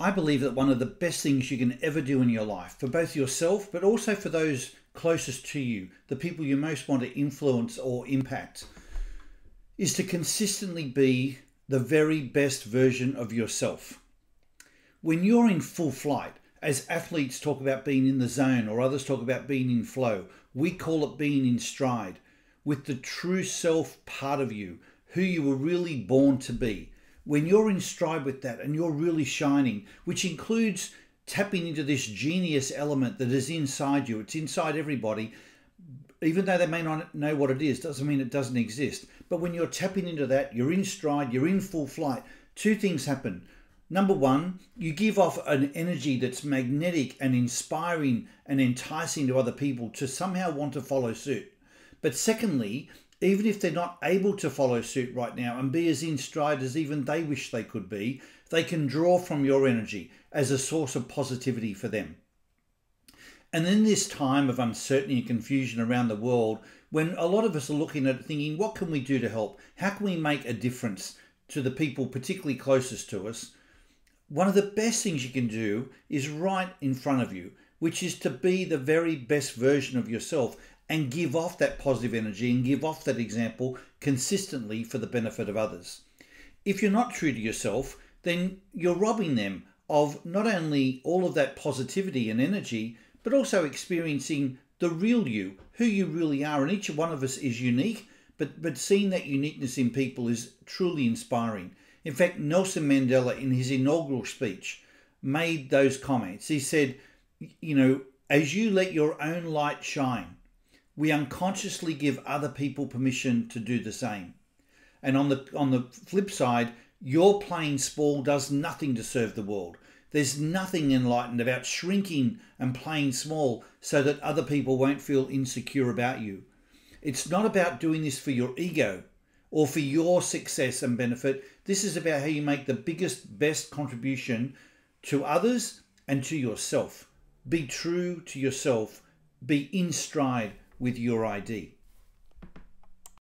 I believe that one of the best things you can ever do in your life, for both yourself, but also for those closest to you, the people you most want to influence or impact, is to consistently be the very best version of yourself. When you're in full flight, as athletes talk about being in the zone or others talk about being in flow, we call it being in stride with the true self part of you, who you were really born to be when you're in stride with that and you're really shining, which includes tapping into this genius element that is inside you, it's inside everybody. Even though they may not know what it is, doesn't mean it doesn't exist. But when you're tapping into that, you're in stride, you're in full flight, two things happen. Number one, you give off an energy that's magnetic and inspiring and enticing to other people to somehow want to follow suit. But secondly, even if they're not able to follow suit right now and be as in stride as even they wish they could be, they can draw from your energy as a source of positivity for them. And in this time of uncertainty and confusion around the world, when a lot of us are looking at thinking, what can we do to help? How can we make a difference to the people particularly closest to us? One of the best things you can do is right in front of you, which is to be the very best version of yourself and give off that positive energy and give off that example consistently for the benefit of others. If you're not true to yourself, then you're robbing them of not only all of that positivity and energy, but also experiencing the real you, who you really are. And each one of us is unique, but, but seeing that uniqueness in people is truly inspiring. In fact, Nelson Mandela, in his inaugural speech, made those comments. He said, You know, as you let your own light shine, we unconsciously give other people permission to do the same. And on the on the flip side, your playing small does nothing to serve the world. There's nothing enlightened about shrinking and playing small so that other people won't feel insecure about you. It's not about doing this for your ego or for your success and benefit. This is about how you make the biggest, best contribution to others and to yourself. Be true to yourself. Be in stride with your ID.